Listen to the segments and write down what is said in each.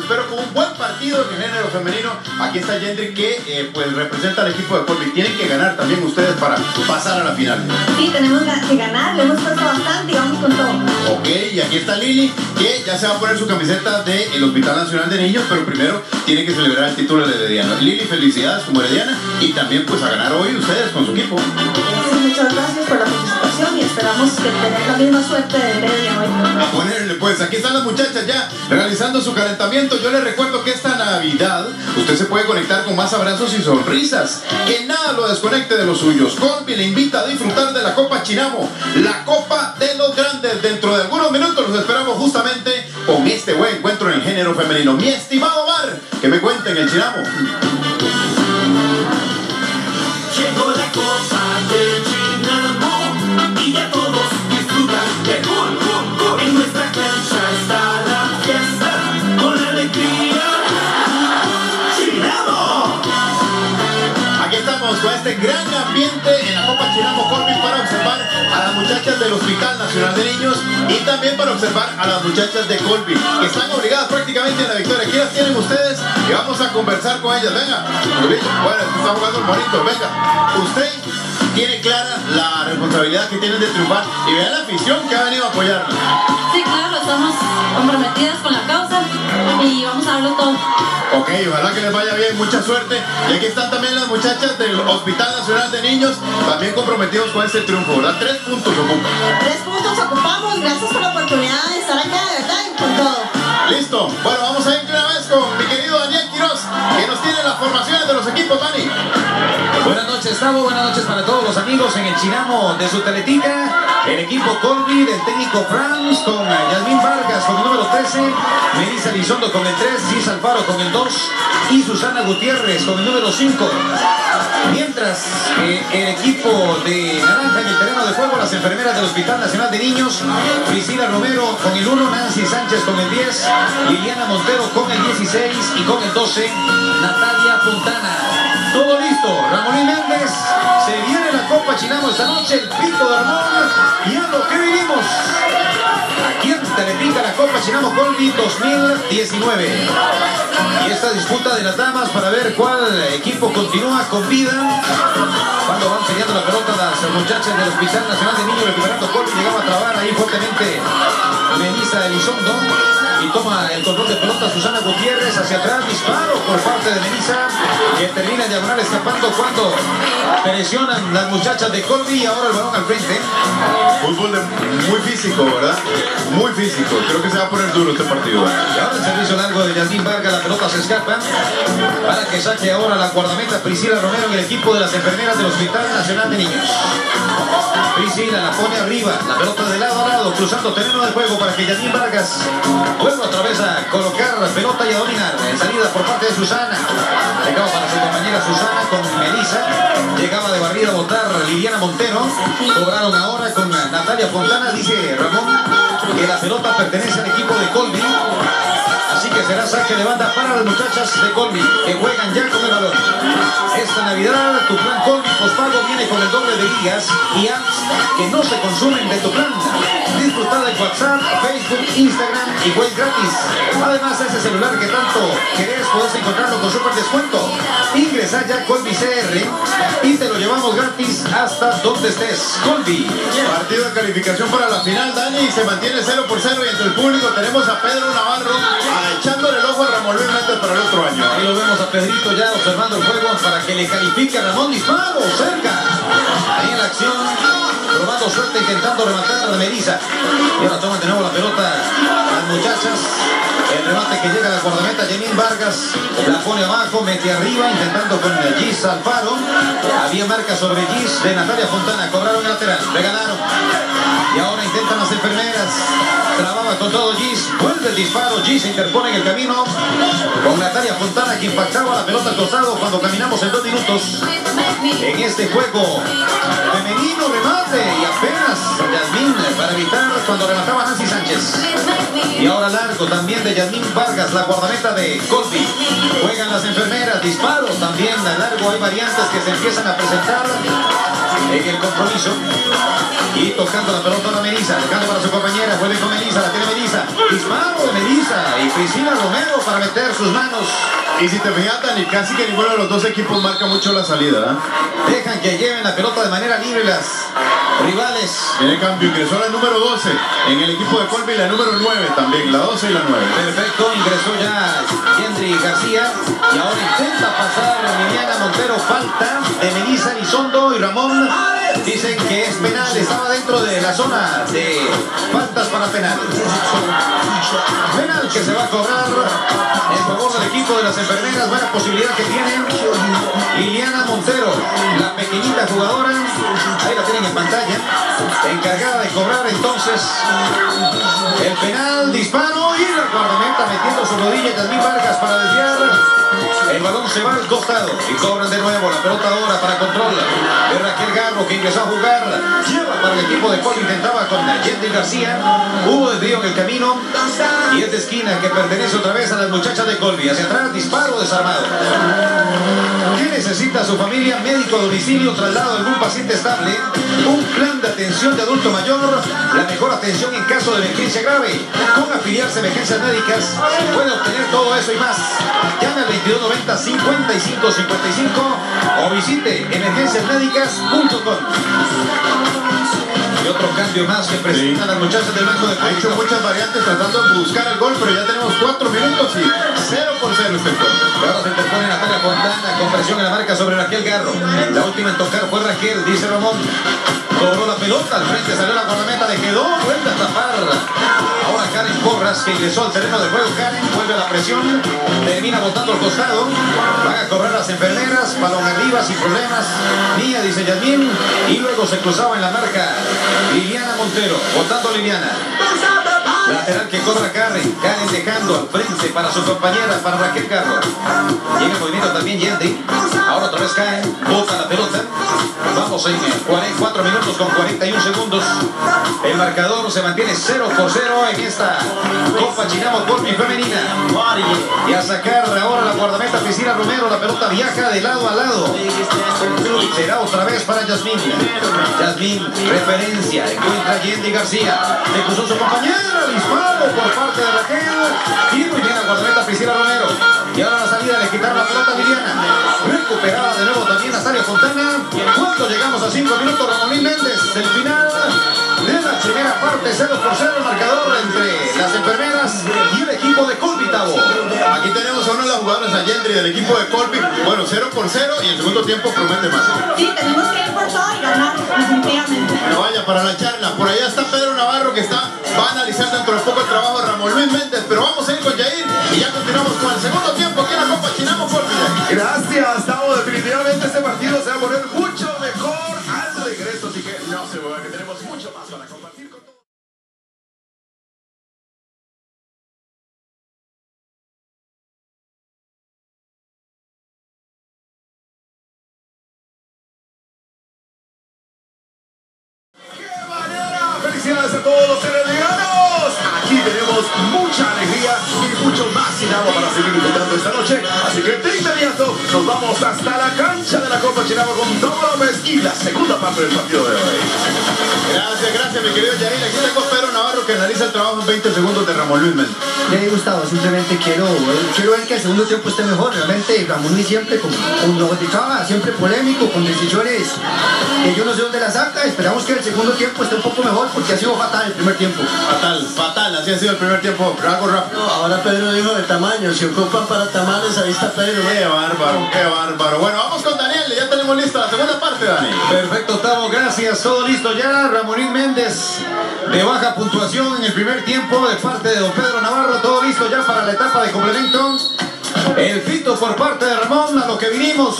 los espero con un buen partido en el género femenino. Aquí está Gendry que eh, pues representa al equipo de Colby. Tienen que ganar también ustedes para pasar a la final. Sí, tenemos que ganar, le hemos puesto bastante y vamos con todo. Ok, y aquí está Lili, que ya se va a poner su camiseta del Hospital Nacional de Niños, pero primero tiene que celebrar el título de Herediano. Lili, felicidades como Herediana y también pues a ganar hoy ustedes con su equipo. Muchas gracias por la participación esperamos que tener la misma suerte de Heredia hoy. A ponerle pues, aquí están las muchachas ya realizando su calentamiento. Yo les recuerdo que esta Navidad usted se puede conectar con más abrazos y sonrisas. Que nada lo desconecte de los suyos. Colby le invita a disfrutar de la Copa Chinamo, la Copa de los Grandes. Dentro de algunos minutos los esperamos justamente con este buen encuentro en el género femenino. Mi estimado Mar, que me cuenten el Chinamo. Este gran ambiente en la Copa Chinamo Colby para observar a las muchachas del Hospital Nacional de Niños y también para observar a las muchachas de Colby, que están obligadas prácticamente a la victoria. Aquí las tienen ustedes y vamos a conversar con ellas. Venga, bueno, está jugando el bonito. Venga, usted tiene clara la responsabilidad que tienen de triunfar y vean la afición que ha venido a apoyarla. Sí, claro, estamos comprometidas con la causa y vamos a darlo todo. Ok, ojalá que les vaya bien, mucha suerte. Y aquí están también las muchachas del Hospital Nacional de Niños, también comprometidos con este triunfo, ¿verdad? Tres puntos ocupan. Tres puntos ocupamos, gracias por la oportunidad de estar acá, de verdad, y con todo. Listo, bueno, vamos a ir de una vez con mi querido Daniel Quiroz, que nos tiene las formaciones de los equipos, Dani. Buenas noches, Tavo. Buenas noches para todos los amigos en el Chinamo de su Teletica. El equipo Colby del técnico Franz con Yasmín Vargas con el número 13, Melissa Lizondo con el 3, Gis Alfaro con el 2 y Susana Gutiérrez con el número 5. Mientras el equipo de Naranja en el terreno de juego, las enfermeras del Hospital Nacional de Niños, Priscila Romero con el 1, Nancy Sánchez con el 10, Liliana Montero con el 16 y con el 12, Natalia Fontana. Todo listo, Ramón Méndez, se viene la Copa Chinamo esta noche, el pico de Ramón y a lo que vinimos. Aquí en Telepica la Copa Chinamo Colby 2019. Y esta disputa de las damas para ver cuál equipo continúa con vida. Cuando van peleando la pelota las muchachas del Hospital Nacional de Niños recuperando Colby, llegaba a trabar ahí fuertemente Melissa Elizondo y toma el control de pelota Susana Gutiérrez hacia atrás, disparo por parte de Melissa que termina en diagonal escapando cuando presionan las muchachas de Colby y ahora el balón al frente. Fútbol de- muy físico, ¿verdad? Muy físico. Creo que se va a poner duro este partido. Y ahora el servicio largo de Yasmín Vargas, la pelota se escapa para que saque ahora la guardameta Priscila Romero en el equipo de las enfermeras del Hospital Nacional de Niños. Priscila la pone arriba, la pelota de lado a lado, cruzando terreno de juego para que Yasmín Vargas otra vez a colocar la pelota y a dominar. En salida por parte de Susana. Llegaba para su compañera Susana con Melissa. Llegaba de barrida a votar Liliana Montero. Cobraron ahora con Natalia Fontana. Dice Ramón que la pelota pertenece al equipo de Colby. Así que será saque de banda para las muchachas de Colby que juegan ya con el balón. Esta Navidad tu plan Colby pospago viene con el doble de gigas y apps que no se consumen de tu plan. Disfrutar de WhatsApp, Facebook, Instagram y web gratis. Además, ese celular que tanto querés puedes encontrarlo con super descuento. Ingresa ya Colby CR y te lo llevamos gratis hasta donde estés. Colby. Partido de calificación para la final, Dani, se mantiene 0 por 0 y entre el público tenemos a Pedro Navarro echándole el ojo a Ramón Luis Méndez para el otro año. Ahí lo vemos a Pedrito ya observando el juego para que le califique a Ramón Disparo, cerca. Ahí en la acción, probando suerte, intentando rematar a Melissa. Y ahora toman de nuevo la pelota las muchachas. El remate que llega a la guardameta, Jenín Vargas la pone abajo, mete arriba, intentando con Gis Alfaro. Había marca sobre Gis de Natalia Fontana, cobraron el lateral, le ganaron. Y ahora intentan las enfermeras. Trababa con todo Gis, vuelve el disparo, Gis se interpone en el camino con Natalia Fontana que impactaba la pelota al costado cuando caminamos en dos minutos en este juego femenino remate y apenas Yasmín para evitar cuando remataba Nancy Sánchez. Y ahora largo también de Yasmín Vargas, la guardameta de Colby. Juegan las enfermeras, disparos también a largo. Hay variantes que se empiezan a presentar en el compromiso. Y tocando la pelota a Melissa, dejando para su compañera, vuelve con Melissa, la tiene Melissa. Disparo de Melissa y Priscila Romero para meter sus manos. Y si te fijas, Dani, casi que ninguno de los dos equipos marca mucho la salida. ¿eh? Dejan que lleven la pelota de manera libre las rivales. En el cambio ingresó la número 12 en el equipo de Colby, la número 9 también, la 12 y la 9. Perfecto, ingresó ya Gendry García y ahora intenta pasar Liliana Montero, falta de Melissa Lizondo y Ramón. Dicen que es penal, estaba dentro de la zona de faltas para penal. Penal que se va a cobrar en favor del equipo de las enfermeras, buena posibilidad que tiene Liliana Montero, la pequeñita jugadora, ahí la tienen en pantalla, encargada de cobrar entonces el penal, disparo y la guardameta metiendo su rodilla Yasmín Vargas para desviar. El balón se va al costado y cobran de nuevo la pelota ahora para control de Raquel Garro que ingresó a jugar. Lleva para el equipo de Col, intentaba con Yendy García. Hubo desvío en el camino y es de esquina que pertenece otra vez a las muchachas de Colby. Hacia atrás, disparo desarmado. ¿Qué necesita su familia? Médico a domicilio, traslado de algún paciente estable, un plan de atención de adulto mayor, la mejor atención en caso de emergencia grave. Con afiliarse a emergencias médicas puede obtener todo eso y más. Llame al 2290 55 55 o visite emergenciasmédicas.com. Cambio más que presentan las muchachas del banco de Ha hecho México. muchas variantes tratando de buscar el gol, pero ya tenemos 4 minutos y 0 por 0 este ahora se interpone Natalia Fontana con presión en la marca sobre Raquel Garro. La última en tocar fue Raquel, dice Ramón. Cobró la pelota, al frente salió la guardameta, le quedó, vuelve a tapar. Ahora Karen Porras, que ingresó al terreno de juego. Karen vuelve a la presión, termina botando al costado. Van a cobrar las enfermeras, balón arriba sin problemas. Mía, dice Yasmín. Y luego se cruzaba en la marca Liliana Montero, votando Liliana. Lateral que cobra Karen. Karen dejando al frente para su compañera, para Raquel Carro. Llega el movimiento también Yendi. Ahora otra vez Karen. Bota la pelota. Vamos en 44 minutos con 41 segundos. El marcador se mantiene 0 por 0 en esta Copa Chinamo Corpi Femenina. Y a sacar ahora la guardameta Priscila Romero. La pelota viaja de lado a lado. Será otra vez para Yasmín. Yasmín, referencia. Encuentra Yendi García. Le cruzó su compañera. Disparo por parte de Raquel. Y muy bien la guardameta Priscila Romero. Y ahora la salida le quitaron la pelota a Liliana. Recuperada de nuevo también Nazaria Fontana. Cuando llegamos a 5 minutos, Ramón Méndez. El final de la primera parte, 0 por 0 el marcador entre las enfermeras y el equipo de Colby Tabo. Aquí tenemos a uno de los jugadores, a Gendry del equipo de Colby. Bueno, 0 por 0 y el segundo tiempo promete más. Sí, tenemos que ir por todo y ganar, definitivamente. Bueno, vaya para la charla. Por allá está Pedro ¡Felicidades a todos los heredianos! Aquí tenemos mucha alegría y mucho más sin agua para seguir disfrutando esta noche. Así que de inmediato nos vamos hasta la cancha de la Copa Chinamo con Tom López y la segunda parte del partido de hoy. Gracias, gracias, mi querido Jair. Aquí tengo a Pedro Navarro que analiza el trabajo en 20 segundos de Ramón Luis Méndez. Le he gustado, simplemente quiero, quiero ver que el segundo tiempo esté mejor. Realmente Ramón Luis siempre, como, como nos indicaba, siempre polémico, con decisiones que yo no sé dónde las saca. Esperamos que el segundo tiempo esté un poco mejor porque ha sido fatal el primer tiempo. Fatal, fatal. Así ha sido el primer tiempo. Algo rápido. Ahora Pedro dijo de tamaño, si ocupan para tamales, ahí está Pedro. Qué bárbaro, qué bárbaro. Bueno, vamos con Daniel. Ya tenemos lista la segunda parte, Dani. Perfecto, Tavo, gracias. Todo listo ya. Ramonín Méndez de baja puntuación en el primer tiempo de parte de don Pedro Navarro. Todo listo ya para la etapa de complemento. El pito por parte de Ramón a lo que vinimos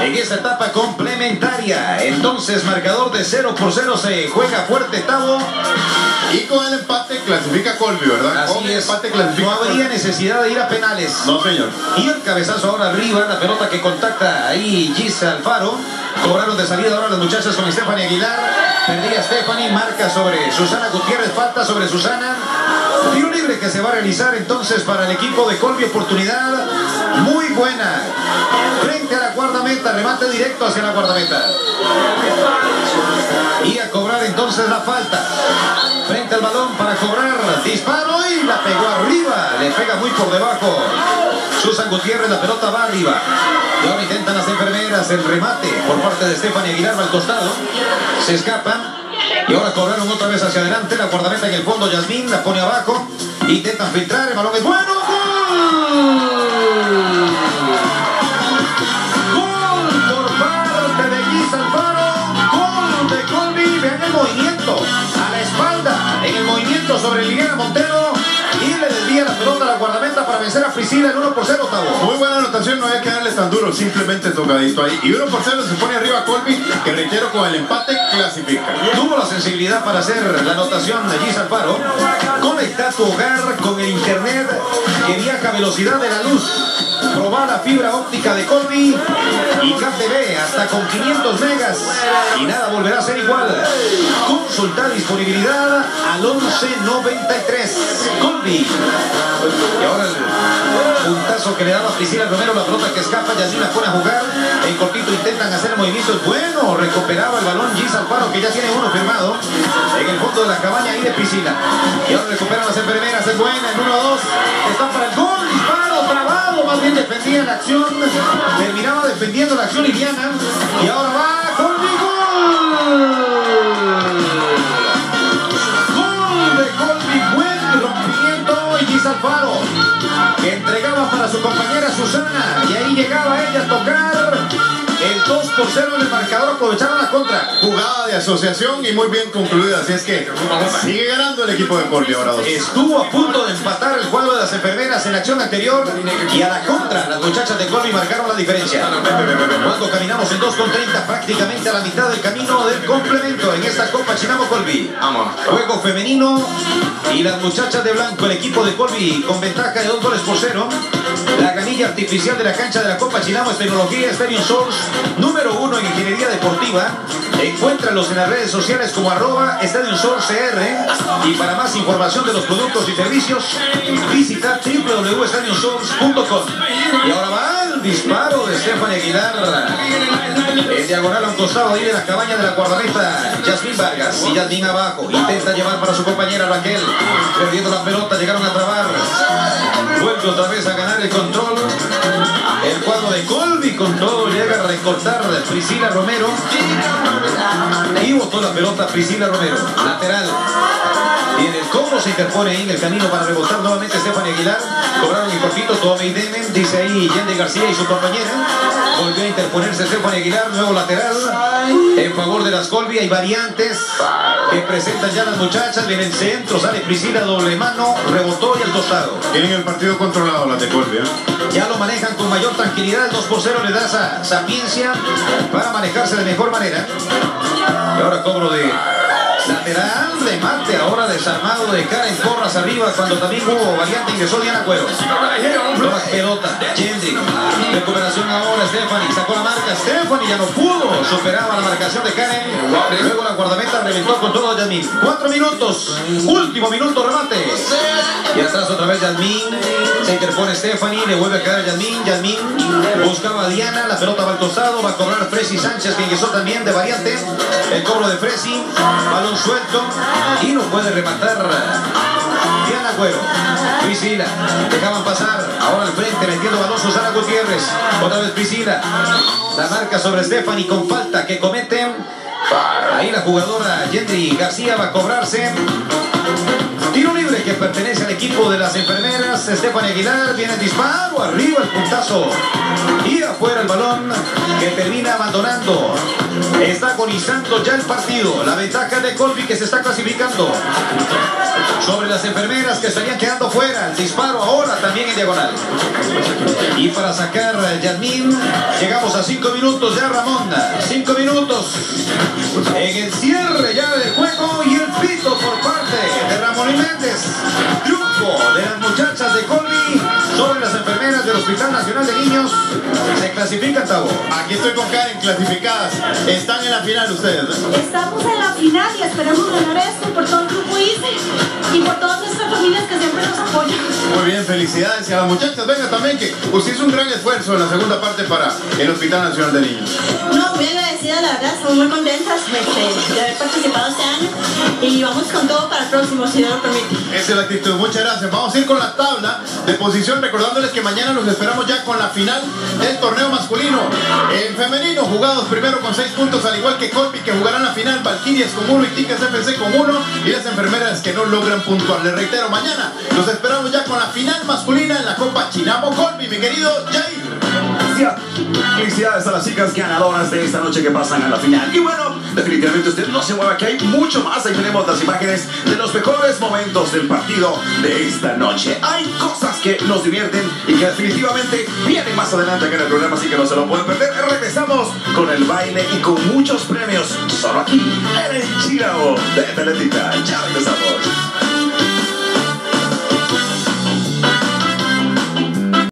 en esta etapa complementaria. Entonces, marcador de 0 por 0 se juega fuerte, Tavo. Y con el empate clasifica Colby, ¿verdad? con Así el es. empate clasifica No habría Colby. necesidad de ir a penales. No, señor. Y el cabezazo ahora arriba, la pelota que contacta ahí Gisa Alfaro. Cobraron de salida ahora las muchachas con Stephanie Aguilar. Perdía Stephanie, marca sobre Susana Gutiérrez, falta sobre Susana. Tiro libre que se va a realizar entonces para el equipo de Colby. Oportunidad muy buena. Frente a la guardameta, remate directo hacia la guardameta. Y a cobrar entonces la falta. Frente al balón para cobrar. Disparo y la pegó arriba. Le pega muy por debajo. Susan Gutiérrez, la pelota va arriba. Y ahora intentan las enfermeras el remate por parte de Stephanie Aguilar al costado. Se escapan. Y ahora cobraron otra vez hacia adelante. La guardameta en el fondo, Yasmín la pone abajo. Intentan filtrar. El balón es bueno. ¡Gol! Gol por parte de Giz Alfaro. Gol de Colby. Vean el movimiento. A la espalda. En el movimiento sobre Liliana Montero. Y le desvía la pelota a la guardameta para vencer a Priscila en 1 por 0, Tavo. No había que darle tan duro, simplemente tocadito ahí. Y 1 por 0 se pone arriba Colby, que reitero con el empate clasifica. Tuvo la sensibilidad para hacer la anotación de Giz Alfaro. Conecta tu hogar con el internet que viaja a velocidad de la luz. Proba la fibra óptica de Colby y KTV hasta con 500 megas. Y nada volverá a ser igual. Consulta disponibilidad al 1193. Colby. Y ahora el puntazo que le daba Priscila Romero, la pelota que escapa, Yasmín la pone a jugar. En cortito intentan hacer el movimiento. Es bueno, recuperaba el balón Giz Alfaro, que ya tiene uno firmado. En el fondo de la cabaña ahí de Priscila. Y ahora recuperan las enfermeras, es buena, en 1-2. Está para el gol, defendía la acción. Terminaba defendiendo la acción Liliana. Y ahora va con gol. Gol de Colby, buen rompimiento y Giz Alfaro que entregaba para su compañera Susana y ahí llegaba ella a tocar el 2 por 0 en el marcador aprovecharon la contra. Jugada de asociación y muy bien concluida, así es que sigue ganando el equipo de Colby ahora dos. estuvo a punto de empatar el juego de las enfermeras en la acción anterior y a la contra las muchachas de Colby marcaron la diferencia. Cuando caminamos en 2 con 30 prácticamente a la mitad del camino del complemento en esta Copa Chinamo Colby. Juego femenino y las muchachas de blanco el equipo de Colby con ventaja de 2 goles por 0 la canilla artificial de la cancha de la Copa Chinamo es tecnología Stadium Source número uno en ingeniería deportiva. Encuéntralos en las redes sociales como arroba Stadium Source CR. Y para más información de los productos y servicios, visita www.stadiumsource.com. Y ahora va el disparo de Stephanie Aguilar. En diagonal a un costado ahí de la cabaña de la guardameta, Yasmín Vargas. Y Yasmín abajo. Intenta llevar para su compañera Raquel. Perdiendo la pelota, llegaron a trabar. Vuelve otra vez a ganar el control. El cuadro de Colby con todo llega a recortar Priscila Romero. Y botó la pelota Priscila Romero. Lateral. Y en el cobro se interpone ahí en el camino para rebotar nuevamente Stephanie Aguilar. Cobraron el cortito, Tommy Demen, dice ahí Yende García y su compañera. Interponerse Stephanie Aguilar, nuevo lateral. En favor de las Colby hay variantes que presentan ya las muchachas. Viene el centro, sale Priscila, doble mano, rebotó y al costado. Tienen el partido controlado las de Colby, ¿eh? Ya lo manejan con mayor tranquilidad. El 2 por 0 le da esa sapiencia para manejarse de mejor manera. Y ahora cobro de lateral de mate. Ahora desarmado de cara en porras arriba. Cuando también hubo variante ingresó Diana Cuero. Nueva pelota. Gendry. Recuperación ahora. Stephanie sacó la marca. Stephanie ya no pudo. Superaba la marcación de Karen. Luego la guardameta reventó con todo Yasmin. Cuatro minutos. Último minuto remate. Y atrás otra vez Yasmin. Se interpone Stephanie. Le vuelve a caer a Yasmin. Yasmin buscaba a Diana. La pelota va al costado. Va a cobrar Fresi Sánchez que ingresó también de variante. El cobro de Fresi. Balón suelto. Y no puede rematar. Diana Cuero, Priscila, dejaban pasar, ahora al frente, metiendo balón Susana Gutiérrez, otra vez Priscila, la marca sobre Stephanie con falta que cometen, ahí la jugadora Yendri García va a cobrarse, tiro libre que pertenece al equipo de las enfermeras, Stephanie Aguilar, viene el disparo, arriba el puntazo, y afuera el balón que termina abandonando, está agonizando ya el partido, la ventaja de Colby que se está clasificando, sobre las enfermeras que estarían quedando fuera. El disparo ahora también en diagonal. Y para sacar a llegamos a cinco minutos ya, Ramón. Cinco minutos en el cierre ya del juego y el pito por parte de Ramón Triunfo triunfo de las muchachas de Colby sobre las enfermeras del Hospital Nacional de Niños. Se clasifican, Tavo. Aquí estoy con Karen, clasificadas. Están en la final ustedes. Estamos en la final y esperamos ganar esto por todo el grupo ICE y por todas nuestras familias que siempre nos apoyan. Muy bien, felicidades. Y a las muchachas, venga también, que usted hizo un gran esfuerzo en la segunda parte para el Hospital Nacional de Niños. No, muy la verdad, estamos muy contentas este, de haber participado este año y vamos con todo para el próximo, si Dios lo permite. Esa es la actitud, muchas gracias. Vamos a ir con la tabla de posición, recordándoles que mañana los esperamos ya con la final del torneo masculino. En femenino, jugados primero con seis puntos, al igual que Colby, que jugarán la final, Valkyrias con uno y Tickets FC con uno, y las enfermeras que no logran puntuar. Les reitero, mañana los esperamos ya con la final masculina en la Copa Chinamo Colby, mi querido Jair. Felicidades. A las chicas ganadoras de esta noche que pasan a la final. Y bueno, definitivamente usted no se mueva, que hay mucho más. Ahí tenemos las imágenes de los mejores momentos del partido de esta noche. Hay cosas que nos divierten y que definitivamente vienen más adelante acá en el programa, así que no se lo pueden perder. Regresamos con el baile y con muchos premios, solo aquí en el Chirao de Teletica. Ya regresamos.